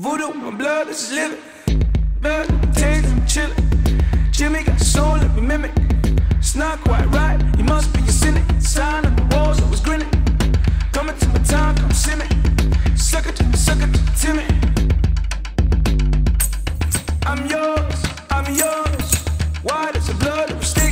Voodoo, my blood is living. Blood, taste, I'm chillin'. Jimmy got soul, let me mimic. It's not quite right, you must be a cynic. Sign on the walls, I was grinning. Coming to my time, come see me. Sucker to sucker to Timmy. I'm yours, I'm yours. Why does the blood ever stick